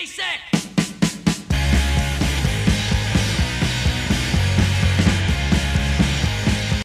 Ready.